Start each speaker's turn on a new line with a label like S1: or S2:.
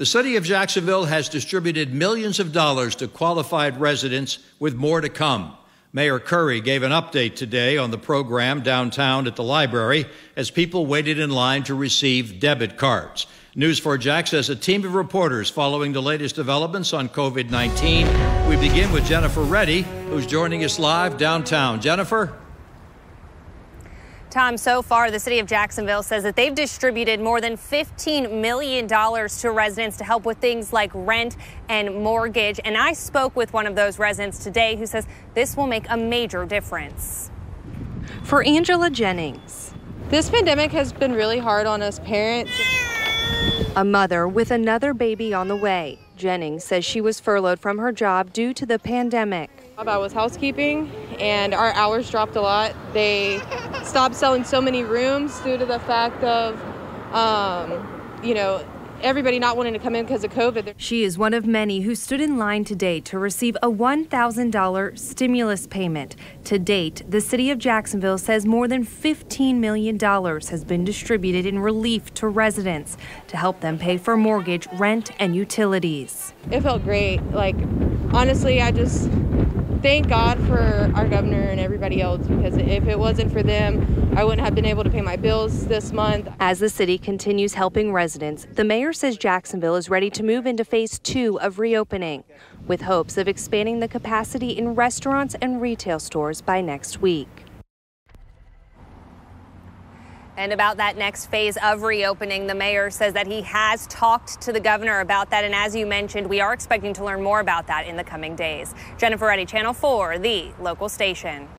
S1: The city of Jacksonville has distributed millions of dollars to qualified residents with more to come. Mayor Curry gave an update today on the program downtown at the library as people waited in line to receive debit cards. News 4 Jax has a team of reporters following the latest developments on COVID 19. We begin with Jennifer Reddy, who's joining us live downtown. Jennifer?
S2: Tom, so far, the city of Jacksonville says that they've distributed more than $15 million to residents to help with things like rent and mortgage. And I spoke with one of those residents today who says this will make a major difference. For Angela Jennings,
S3: this pandemic has been really hard on us parents.
S2: A mother with another baby on the way. Jennings says she was furloughed from her job due to the pandemic.
S3: I was housekeeping and our hours dropped a lot. They stopped selling so many rooms due to the fact of, um, you know, everybody not wanting to come in because of COVID.
S2: She is one of many who stood in line today to receive a $1,000 stimulus payment. To date, the city of Jacksonville says more than $15 million has been distributed in relief to residents to help them pay for mortgage, rent, and utilities.
S3: It felt great. Like, honestly, I just thank God for our governor and everybody else because if it wasn't for them, I wouldn't have been able to pay my bills this month.
S2: As the city continues helping residents, the mayor says Jacksonville is ready to move into phase two of reopening, with hopes of expanding the capacity in restaurants and retail stores by next week. And about that next phase of reopening, the mayor says that he has talked to the governor about that. And as you mentioned, we are expecting to learn more about that in the coming days. Jennifer Reddy, Channel 4, the local station.